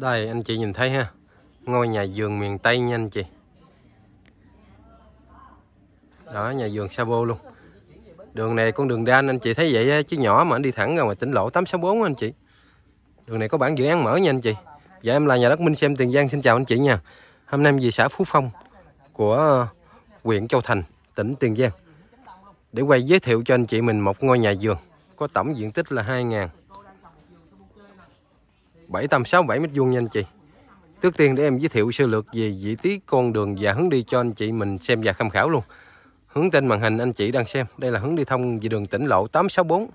Đây anh chị nhìn thấy ha. Ngôi nhà vườn miền Tây nha anh chị. Đó nhà vườn Sabo luôn. Đường này con đường đan anh chị thấy vậy chứ nhỏ mà anh đi thẳng ra ngoài tỉnh lộ 864 anh chị. Đường này có bản dự án mở nha anh chị. Dạ em là nhà đất Minh Xem Tiền Giang xin chào anh chị nha. Hôm nay em về xã Phú Phong của huyện Châu Thành, tỉnh Tiền Giang. Để quay giới thiệu cho anh chị mình một ngôi nhà vườn có tổng diện tích là 2.000 767 mét vuông nha anh chị. Trước tiên để em giới thiệu sơ lược về vị trí con đường và hướng đi cho anh chị mình xem và tham khảo luôn. Hướng trên màn hình anh chị đang xem, đây là hướng đi thông về đường tỉnh lộ 864.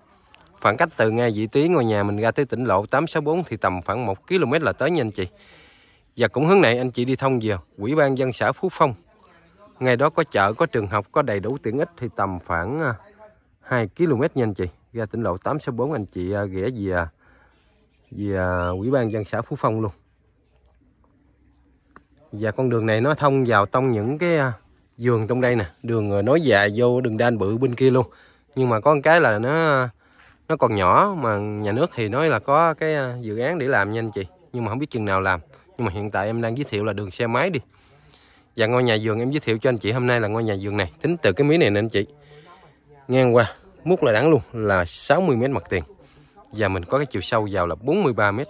Khoảng cách từ ngay vị trí ngôi nhà mình ra tới tỉnh lộ 864 thì tầm khoảng 1 km là tới nha anh chị. Và cũng hướng này anh chị đi thông về Quỹ ban dân xã Phú Phong. Ngay đó có chợ, có trường học, có đầy đủ tiện ích thì tầm khoảng à, 2 km nha anh chị. Ra tỉnh lộ 864 anh chị à, ghé về à, về ủy à, ban dân xã Phú Phong luôn. Và con đường này nó thông vào trong những cái à, vườn trong đây nè, đường à, nối dài vô đường đan bự bên kia luôn. Nhưng mà có một cái là nó nó còn nhỏ mà nhà nước thì nói là có cái dự án để làm nha anh chị. Nhưng mà không biết chừng nào làm nhưng mà hiện tại em đang giới thiệu là đường xe máy đi và ngôi nhà vườn em giới thiệu cho anh chị hôm nay là ngôi nhà vườn này tính từ cái mí này nè anh chị ngang qua mút là đẳng luôn là 60 mét mặt tiền và mình có cái chiều sâu vào là 43 mét.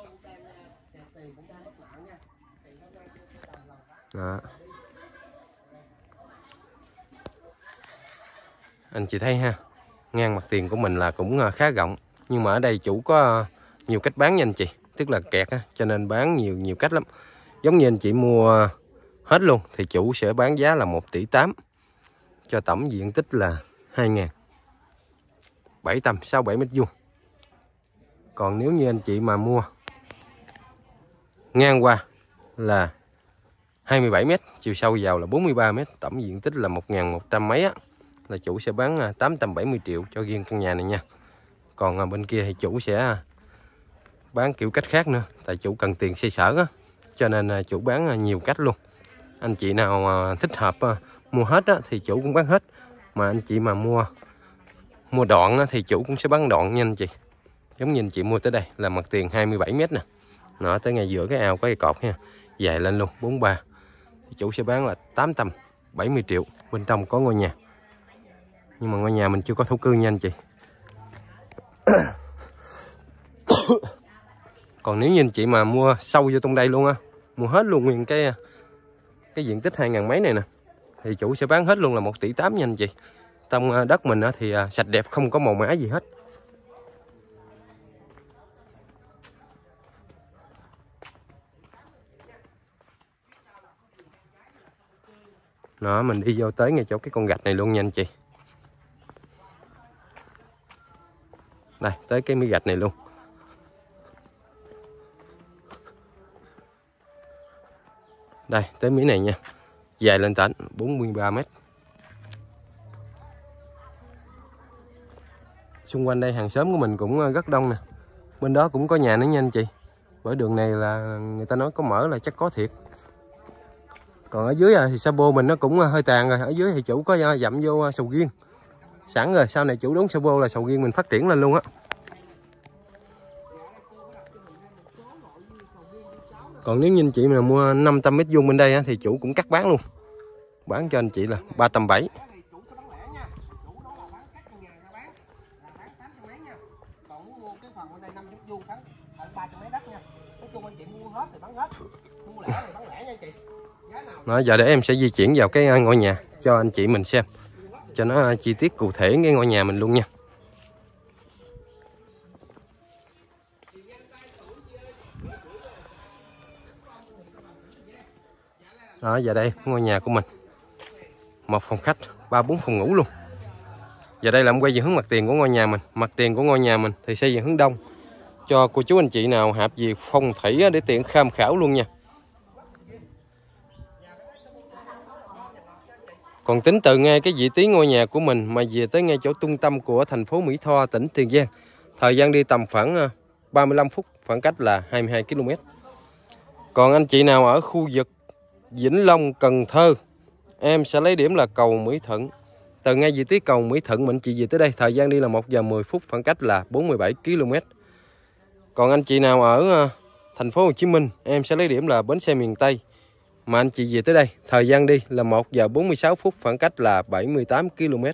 Đó. anh chị thấy ha ngang mặt tiền của mình là cũng ờ, khá rộng. Nhưng mà ở đây chủ có ờ, nhiều cách bán nha anh chị tức là kẹt á, cho nên bán nhiều nhiều cách lắm. Giống như anh chị mua hết luôn thì chủ sẽ bán giá là 1 tỷ 8 cho tổng diện tích là 2 ngàn 7 tầm 6 7 mét vuông còn nếu như anh chị mà mua ngang qua là 27 mét chiều sâu vào là 43 mét tổng diện tích là 1.100 mấy á là chủ sẽ bán à, 870 triệu cho riêng căn nhà này nha. Còn à, bên kia thì chủ sẽ à, bán kiểu cách khác nữa tại chủ cần tiền xây sở á cho nên chủ bán nhiều cách luôn. Anh chị nào thích hợp mua hết á, thì chủ cũng bán hết mà anh chị mà mua mua đoạn á, thì chủ cũng sẽ bán đoạn nha anh chị giống như chị mua tới đây, là mặt tiền 27 mét nè. Nó tới ngay giữa cái ao có cây cọt nha dài lên luôn 43 thì chủ sẽ bán là 870 triệu bên trong có ngôi nhà. Nhưng mà ngôi nhà mình chưa có thổ cư nha anh chị. Còn nếu như anh chị mà mua sâu vô trong đây luôn á, mua hết luôn nguyên cái cái diện tích hai ngàn mấy này nè, thì chủ sẽ bán hết luôn là một tỷ tám nha anh chị. Trong à, đất mình thì à, sạch đẹp, không có màu mã gì hết. Đó, mình đi vô tới ngay chỗ cái con gạch này luôn nha anh chị. Đây, tới cái miếng gạch này luôn. Đây, tới miếng này nha. Dài lên tận 43 mét. Xung quanh đây hàng xóm của mình cũng ờ, rất đông nè. Bên đó cũng có nhà nữa nha anh chị. Bởi đường này là người ta nói có mở là chắc có thiệt còn ở dưới à, thì sabo mình nó cũng à, hơi tàn rồi. Ở dưới thì chủ có à, dặm vô sầu riêng. Sẵn rồi sau này chủ đốn sabo là sầu riêng mình phát triển lên luôn á. Còn nếu như anh chị mà mua 500 mét vuông bên đây á, thì chủ cũng cắt bán luôn. Bán cho anh chị là 370 đó, giờ để em sẽ di chuyển vào cái à, ngôi nhà cho anh chị mình xem. Cho nó à, chi tiết cụ thể cái ngôi nhà mình luôn nha. Đó giờ đây ngôi nhà của mình. Một phòng khách ba bốn phòng ngủ luôn. Giờ đây là em quay về hướng mặt tiền của ngôi nhà mình. Mặt tiền của ngôi nhà mình thì xây dựng hướng đông. Cho cô chú anh chị nào hạp gì phong thủy để tiện tham khảo luôn nha. Còn tính từ ngay cái vị trí ngôi nhà của mình mà về tới ngay chỗ trung tâm của thành phố Mỹ Tho tỉnh Tiền Giang. Thời gian đi tầm khoảng ờ, 35 phút khoảng cách là 22 km còn anh chị nào ở khu vực Vĩnh Long, Cần Thơ Em sẽ lấy điểm là cầu Mỹ Thuận. Từ ngay vị trí cầu Mỹ Thuận mình chị về tới đây Thời gian đi là 1 giờ 10 phút khoảng cách là 47 km Còn anh chị nào ở ờ, thành phố Hồ Chí Minh em sẽ lấy điểm là bến xe miền Tây mà anh chị về tới đây, thời gian đi là 1 giờ 46 phút, khoảng cách là 78 km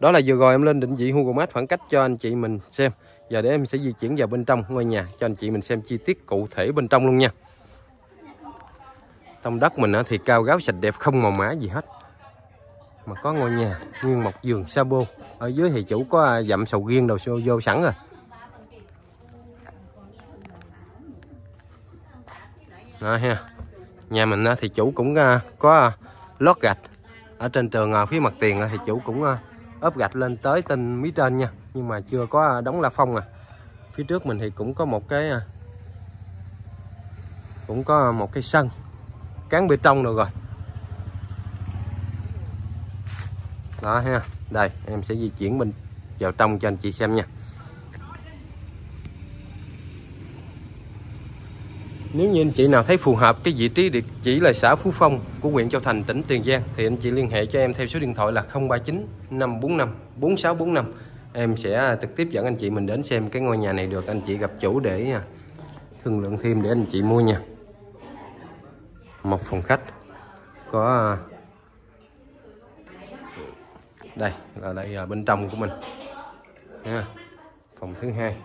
đó là vừa rồi em lên định vị Google Maps khoảng cách cho anh chị mình xem. Giờ để em sẽ di chuyển vào bên trong ngôi nhà cho anh chị mình xem chi tiết cụ thể bên trong luôn nha. Trong đất mình thì cao gáo sạch đẹp, không màu mã gì hết. Mà có ngôi nhà nguyên một giường sabo ở dưới thì chủ có dặm sầu riêng đầu vô sẵn rồi. Đó ha nhà mình à, thì chủ cũng à, có à, lót gạch. Ở trên tường phía mặt tiền thì chủ cũng ốp gạch lên tới tinh mí trên nha. Nhưng mà chưa có đóng la phong à. Phía trước mình thì cũng có một cái cũng có một cái sân. Cán bê tông rồi rồi. Đó ha. Đây, em sẽ di chuyển bên vào trong cho anh chị xem nha. Nếu như anh chị nào thấy phù hợp cái vị trí địa chỉ là xã Phú Phong của huyện Châu Thành, tỉnh Tiền Giang thì anh chị liên hệ cho em theo số điện thoại là 039 545 4645. Em sẽ à, trực tiếp dẫn anh chị mình đến xem cái ngôi nhà này được anh chị gặp chủ để à, thương lượng thêm để anh chị mua nha. Một phòng khách có à, đây là đây là bên trong của mình ha. phòng thứ hai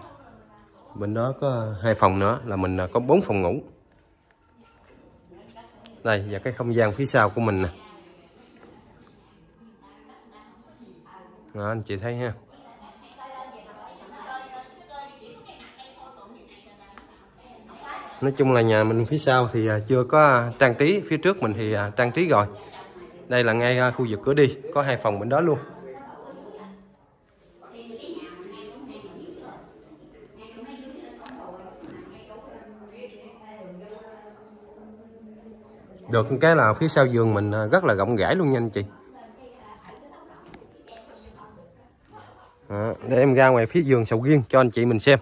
bên đó có hai phòng nữa là mình à, có bốn phòng ngủ. Đây và cái không gian phía sau của mình nè. Đó, anh chị thấy ha. Nói chung là nhà mình phía sau thì à, chưa có trang trí. Phía trước mình thì à, trang trí rồi. Đây là ngay khu vực cửa đi Có hai phòng bên đó luôn. Được cái là phía sau giường mình à, rất là rộng rãi luôn nha anh chị. À, để em ra ngoài phía giường sầu riêng cho anh chị mình xem.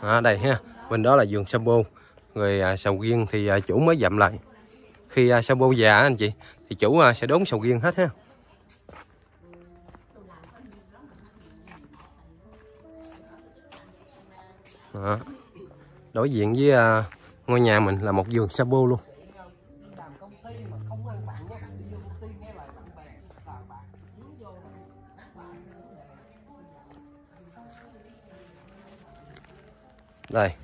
À, đây ha bên đó là giường sabo rồi à, sầu riêng thì à, chủ mới dặm lại. Khi à, sabo già anh chị thì chủ à, sẽ đốn sầu riêng hết ha. Đó. đối diện với uh, ngôi nhà mình là một vườn sabo luôn. Đây.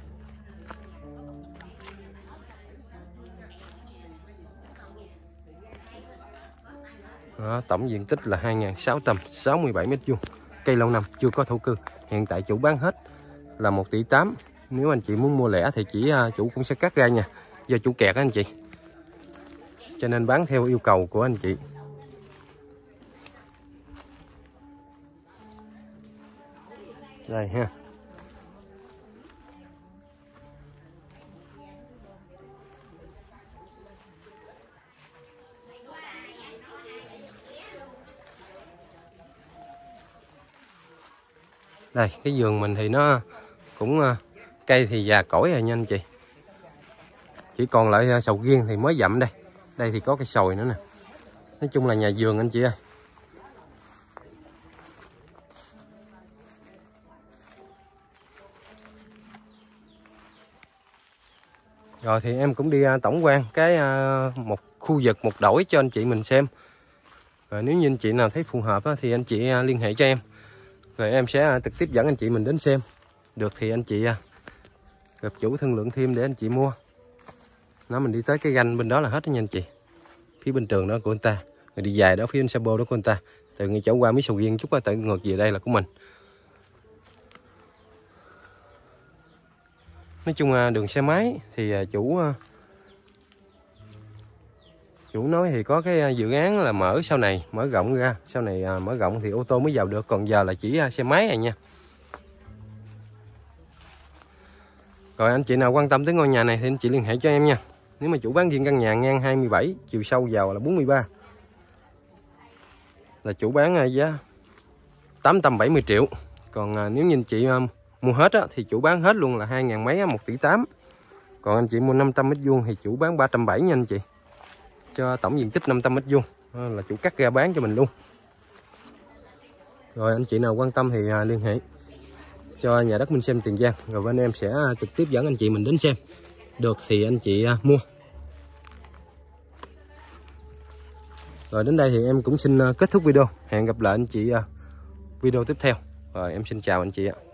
Đó, tổng diện tích là 2.667 m2 cây lâu năm chưa có thổ cư. Hiện tại chủ bán hết là 1 tỷ 8 nếu anh chị muốn mua lẻ thì chỉ à, chủ cũng sẽ cắt ra nha. Do chủ kẹt đó anh chị. Cho nên bán theo yêu cầu của anh chị. Đây ha. Đây, cái giường mình thì nó cũng ờ, cây thì già cỗi à, rồi nha anh chị. Chỉ còn lại ờ, sầu riêng thì mới dặm đây. Đây thì có cái sồi nữa nè. Nói chung là nhà vườn anh chị ơi. Rồi thì em cũng đi ờ, tổng quan cái một khu vực một đổi cho anh chị mình xem. Rồi nếu như anh chị nào thấy phù hợp thì anh chị liên hệ cho em. Rồi em sẽ trực tiếp dẫn anh chị mình đến xem được thì anh chị à, gặp chủ thương lượng thêm để anh chị mua. Nó mình đi tới cái ganh bên đó là hết đó nha anh chị. Phía bên trường đó của anh ta. Rồi đi dài đó, phía bên Sabo đó của anh ta. Từ ngay chỗ qua mấy sầu riêng chút tới ngược về đây là của mình. Nói chung à, đường xe máy thì à, chủ chủ nói thì có cái dự án là mở sau này, mở rộng ra. Sau này mở rộng thì ô tô mới vào được. Còn giờ là chỉ xe máy này nha. Rồi anh chị nào quan tâm tới ngôi nhà này thì anh chị liên hệ cho em nha. Nếu mà chủ bán riêng căn nhà ngang 27, chiều sâu vào là 43. Là chủ bán à, giá 870 triệu. Còn à, nếu nhìn chị à, mua hết á, thì chủ bán hết luôn là 2 ngàn mấy 1 tỷ 8. Còn anh chị mua 500 mét vuông thì chủ bán 370 nha anh chị. Cho tổng diện tích 500 mét vuông là chủ cắt ra bán cho mình luôn. rồi anh chị nào quan tâm thì liên hệ cho nhà đất Minh Xem Tiền Giang. Rồi bên em sẽ à, trực tiếp dẫn anh chị mình đến xem. Được thì anh chị à, mua. Rồi đến đây thì em cũng xin à, kết thúc video. Hẹn gặp lại anh chị video tiếp theo. Rồi em xin chào anh chị ạ.